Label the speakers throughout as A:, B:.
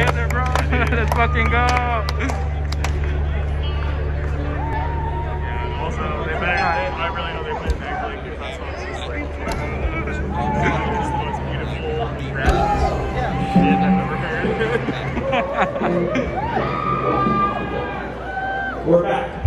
A: together, bro. Let's fucking go.
B: Yeah, also, they better, they, I really know they play back like if that song's just like just beautiful rap shit I've ever heard.
C: We're back.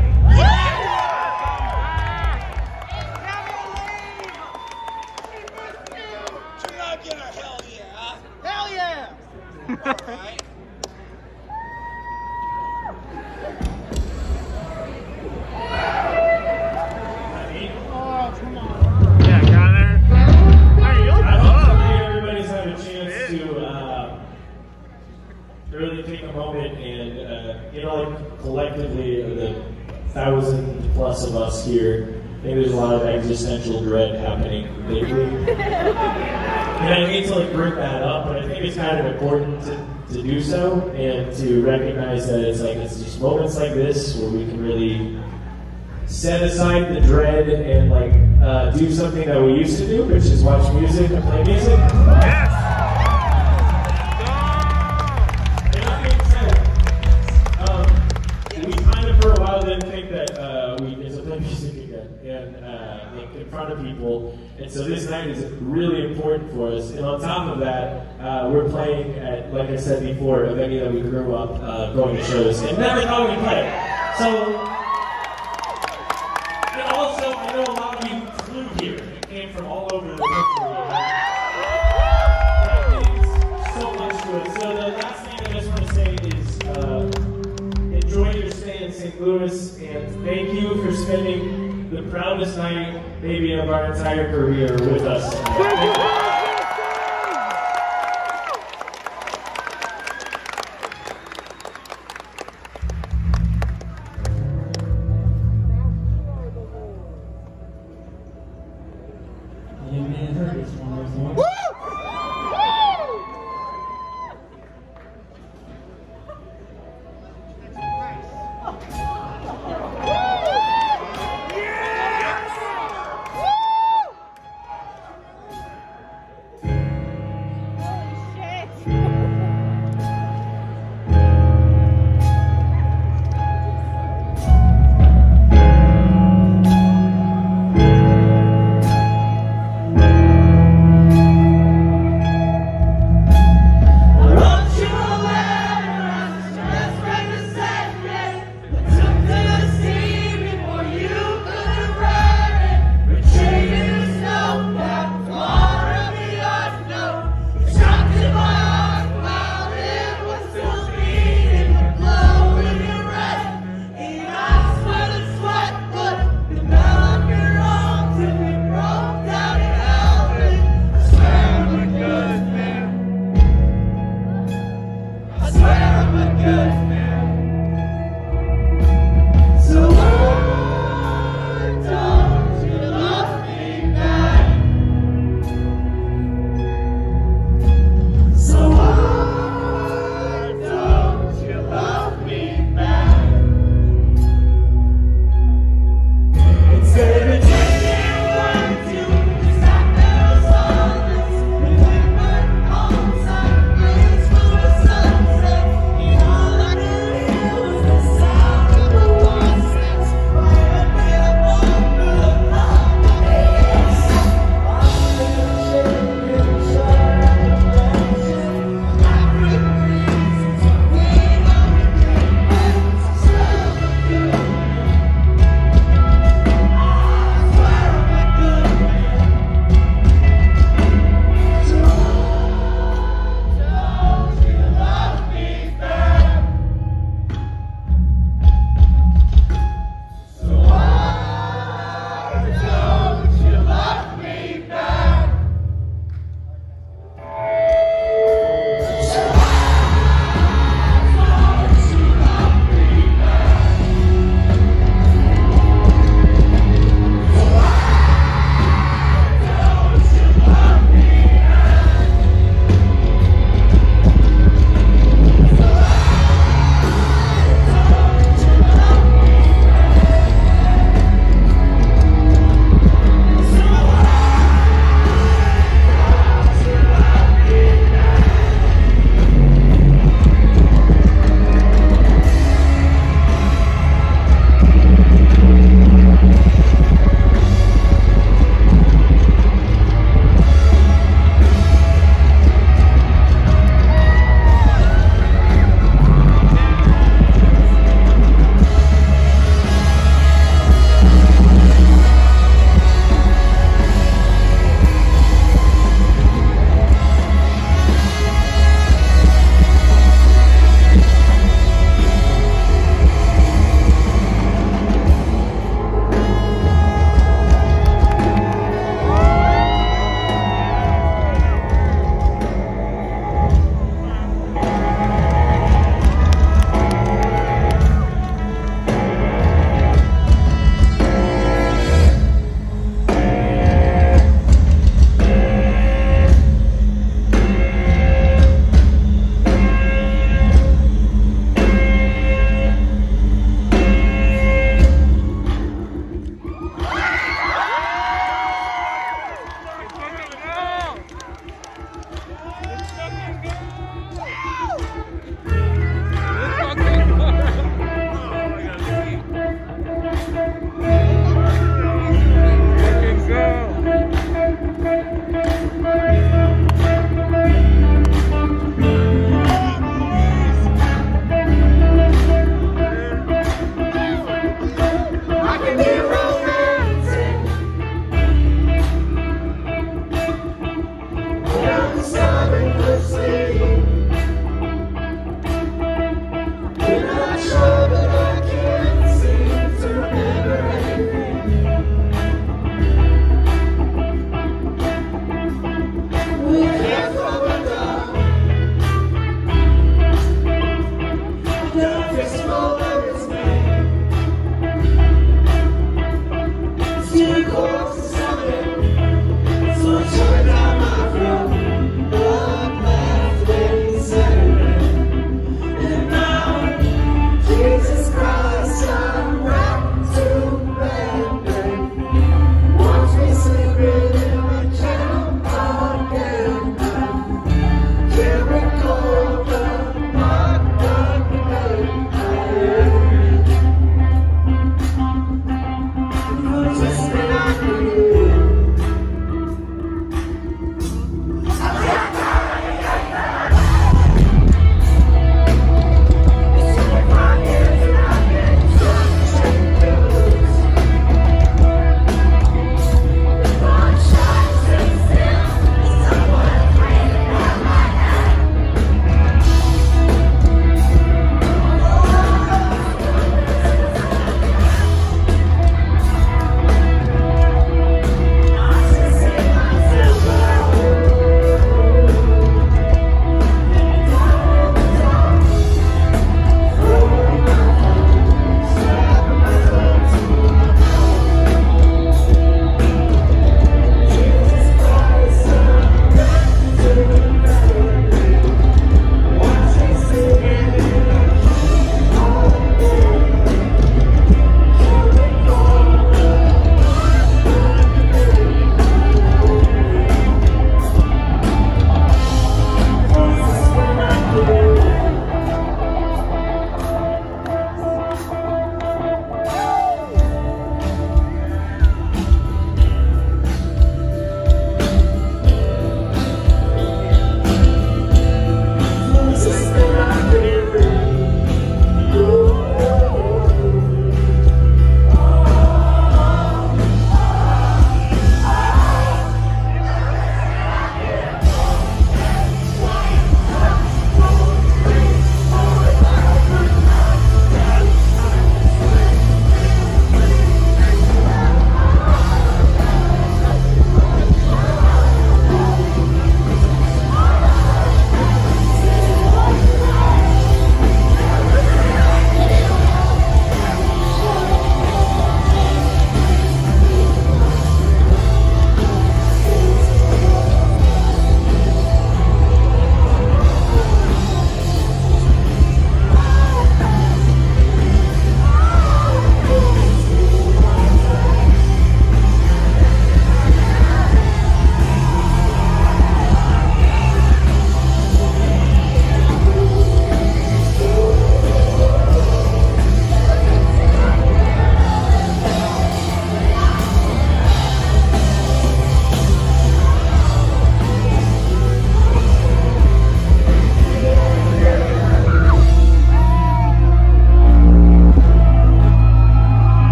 C: Like collectively, the thousand plus of us here, I think there's a lot of existential dread happening lately. and I hate to like bring that up, but I think it's kind of important to, to do so and to recognize that it's like it's just moments like this where we can really set aside the dread and like uh, do something that we used to do, which is watch music and play music.
B: Yes.
C: Front of people. And so this night is really important for us. And on top of that, uh, we're playing at, like I said before, a venue that we grew up uh, going to shows and never thought we'd play. So. And also, I know a lot of you flew here and came from all over the country. Means so much to us. So the last thing I just want to say is uh, enjoy your stay in St. Louis and thank you for spending the proudest night maybe of our entire career with us.